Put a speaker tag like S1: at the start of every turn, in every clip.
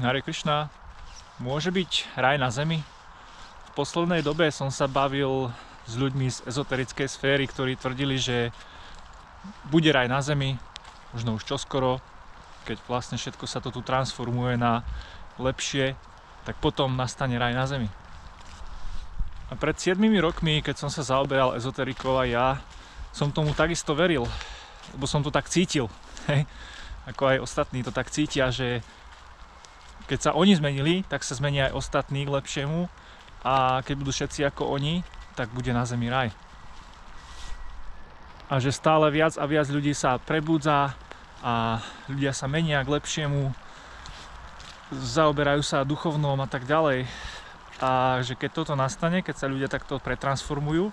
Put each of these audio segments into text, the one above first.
S1: Hare Krishna, môže byť raj na zemi? V poslednej dobe som sa bavil s ľuďmi z ezoterickej sféry, ktorí tvrdili, že bude raj na zemi, možno už čoskoro, keď vlastne všetko sa to tu transformuje na lepšie, tak potom nastane raj na zemi. A pred 7 rokmi, keď som sa zaoberal ezoterikou a ja, som tomu takisto veril, lebo som to tak cítil. Hej? Ako aj ostatní to tak cítia, že keď sa oni zmenili, tak sa zmenia aj ostatní k lepšiemu a keď budú všetci ako oni, tak bude na zemi raj. A že stále viac a viac ľudí sa prebudza a ľudia sa menia k lepšiemu, zaoberajú sa duchovnom a tak ďalej a že keď toto nastane, keď sa ľudia takto pretransformujú,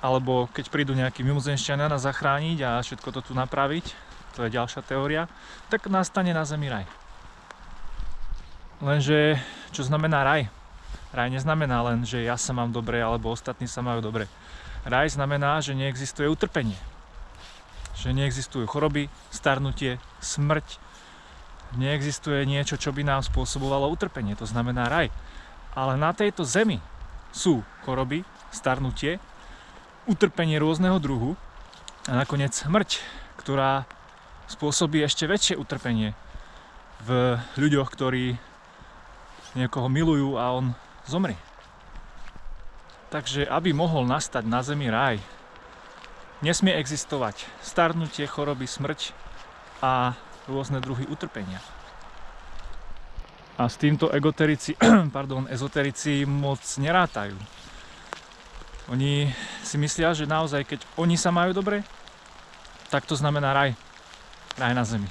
S1: alebo keď prídu nejakí mimozenšťania na zachrániť a všetko to tu napraviť, to je ďalšia teória, tak nastane na Zemi raj. Lenže, čo znamená raj? Raj neznamená len, že ja sa mám dobre, alebo ostatní sa majú dobre. Raj znamená, že neexistuje utrpenie. Že neexistujú choroby, starnutie, smrť. Neexistuje niečo, čo by nám spôsobovalo utrpenie. To znamená raj. Ale na tejto zemi sú choroby, starnutie, utrpenie rôzneho druhu a nakoniec smrť, ktorá spôsobí ešte väčšie utrpenie v ľuďoch, ktorí niekoho milujú a on zomrie. Takže aby mohol nastať na zemi raj, nesmie existovať starnutie, choroby, smrť a rôzne druhy utrpenia. A s týmto egoterici, pardon, ezoterici moc nerátajú. Oni si myslia, že naozaj, keď oni sa majú dobre, tak to znamená raj. Raj na zemi.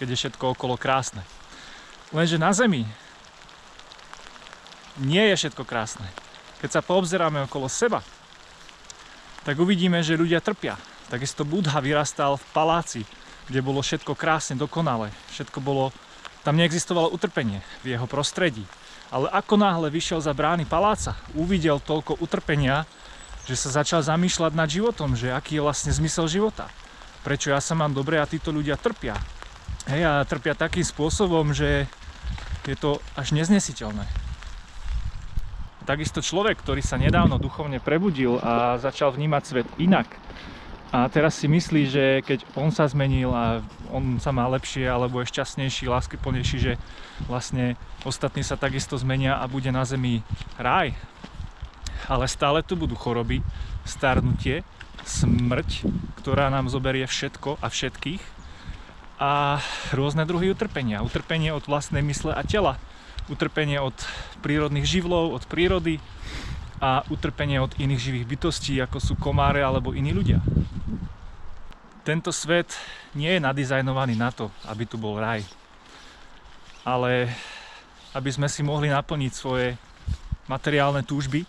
S1: Keď je všetko okolo krásne. Lenže na zemi nie je všetko krásne. Keď sa poobzeráme okolo seba, tak uvidíme, že ľudia trpia. Takisto Budha vyrastal v paláci, kde bolo všetko krásne, dokonale. Všetko bolo tam neexistovalo utrpenie v jeho prostredí. Ale ako náhle vyšiel za brány paláca, uvidel toľko utrpenia, že sa začal zamýšľať nad životom, že aký je vlastne zmysel života. Prečo ja sa mám dobre a títo ľudia trpia. Hej, a trpia takým spôsobom, že je to až neznesiteľné. Takisto človek, ktorý sa nedávno duchovne prebudil a začal vnímať svet inak, a teraz si myslí, že keď on sa zmenil a on sa má lepšie alebo je šťastnejší, láskyplnejší, že vlastne ostatní sa takisto zmenia a bude na zemi raj. Ale stále tu budú choroby, starnutie, smrť, ktorá nám zoberie všetko a všetkých a rôzne druhy utrpenia. Utrpenie od vlastnej mysle a tela, utrpenie od prírodných živlov, od prírody a utrpenie od iných živých bytostí, ako sú komáre alebo iní ľudia tento svet nie je nadizajnovaný na to, aby tu bol raj. Ale aby sme si mohli naplniť svoje materiálne túžby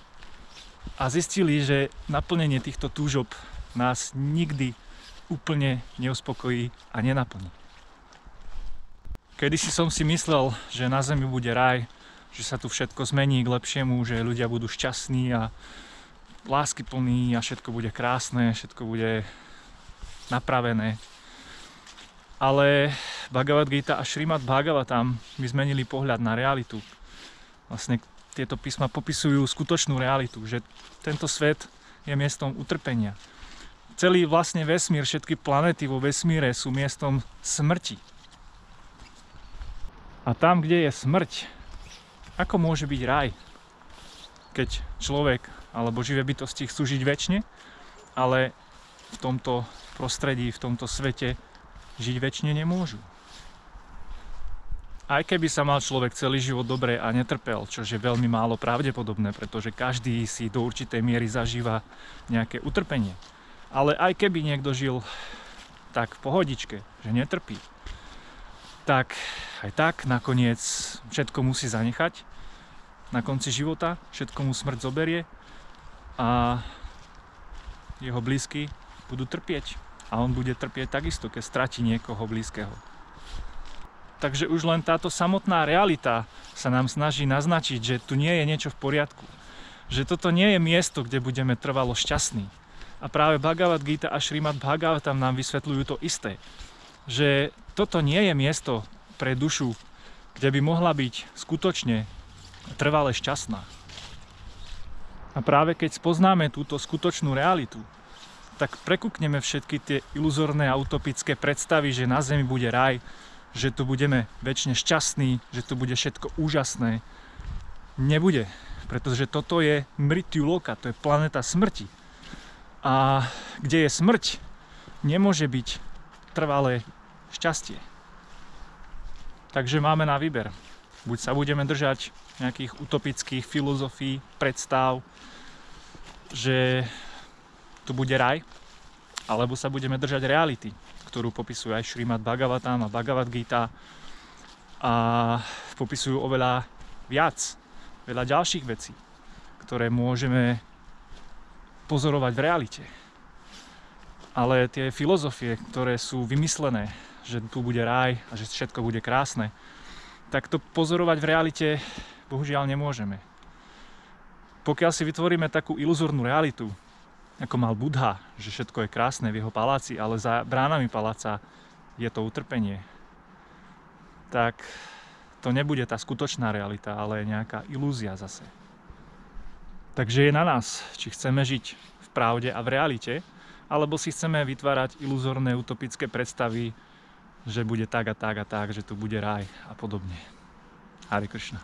S1: a zistili, že naplnenie týchto túžob nás nikdy úplne neuspokojí a nenaplní. Kedy si som si myslel, že na Zemi bude raj, že sa tu všetko zmení k lepšiemu, že ľudia budú šťastní a láskyplní a všetko bude krásne, všetko bude napravené. Ale Bhagavad Gita a Srimad Bhagavatam mi zmenili pohľad na realitu. Vlastne tieto písma popisujú skutočnú realitu, že tento svet je miestom utrpenia. Celý vlastne vesmír, všetky planety vo vesmíre sú miestom smrti. A tam, kde je smrť, ako môže byť raj? Keď človek alebo živé bytosti chcú žiť väčšine, ale v tomto prostredí, v tomto svete žiť väčšine nemôžu. Aj keby sa mal človek celý život dobre a netrpel, čo je veľmi málo pravdepodobné, pretože každý si do určitej miery zažíva nejaké utrpenie. Ale aj keby niekto žil tak v pohodičke, že netrpí, tak aj tak nakoniec všetko musí zanechať. Na konci života všetko mu smrť zoberie a jeho blízky budú trpieť a on bude trpieť takisto, keď stratí niekoho blízkeho. Takže už len táto samotná realita sa nám snaží naznačiť, že tu nie je niečo v poriadku. Že toto nie je miesto, kde budeme trvalo šťastní. A práve Bhagavad Gita a Srimad Bhagavatam nám vysvetľujú to isté. Že toto nie je miesto pre dušu, kde by mohla byť skutočne trvale šťastná. A práve keď spoznáme túto skutočnú realitu, tak prekúkneme všetky tie iluzorné a utopické predstavy, že na Zemi bude raj, že tu budeme väčšine šťastní, že tu bude všetko úžasné. Nebude, pretože toto je mritiu to je planéta smrti. A kde je smrť, nemôže byť trvalé šťastie. Takže máme na výber. Buď sa budeme držať nejakých utopických filozofií, predstav, že tu bude raj, alebo sa budeme držať reality, ktorú popisujú aj Srimad Bhagavatam a Bhagavad Gita a popisujú oveľa viac, veľa ďalších vecí, ktoré môžeme pozorovať v realite. Ale tie filozofie, ktoré sú vymyslené, že tu bude raj a že všetko bude krásne, tak to pozorovať v realite bohužiaľ nemôžeme. Pokiaľ si vytvoríme takú iluzórnu realitu, ako mal Budha, že všetko je krásne v jeho paláci, ale za bránami paláca je to utrpenie, tak to nebude tá skutočná realita, ale nejaká ilúzia zase. Takže je na nás, či chceme žiť v pravde a v realite, alebo si chceme vytvárať iluzórne utopické predstavy, že bude tak a tak a tak, že tu bude raj a podobne. Hare Krishna.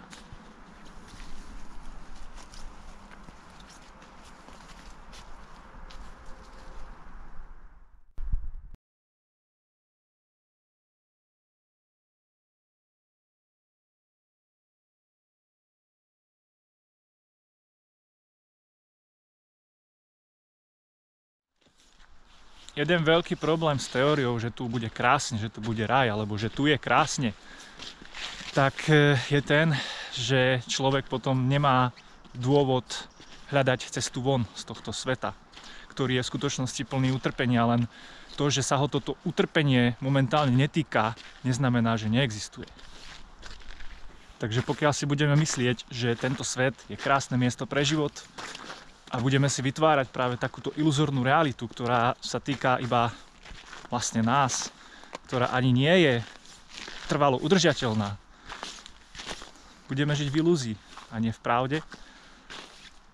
S1: Jeden veľký problém s teóriou, že tu bude krásne, že tu bude raj, alebo že tu je krásne, tak e, je ten, že človek potom nemá dôvod hľadať cestu von z tohto sveta, ktorý je v skutočnosti plný utrpenia, len to, že sa ho toto utrpenie momentálne netýka, neznamená, že neexistuje. Takže pokiaľ si budeme myslieť, že tento svet je krásne miesto pre život, a budeme si vytvárať práve takúto iluzórnu realitu, ktorá sa týka iba vlastne nás, ktorá ani nie je trvalo udržateľná. Budeme žiť v ilúzii a nie v pravde.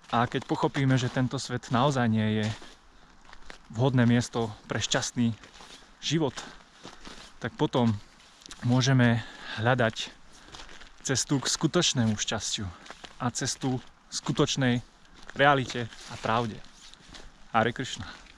S1: A keď pochopíme, že tento svet naozaj nie je vhodné miesto pre šťastný život, tak potom môžeme hľadať cestu k skutočnému šťastiu a cestu skutočnej realite a pravde. Hare Krishna.